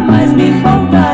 mais me falta.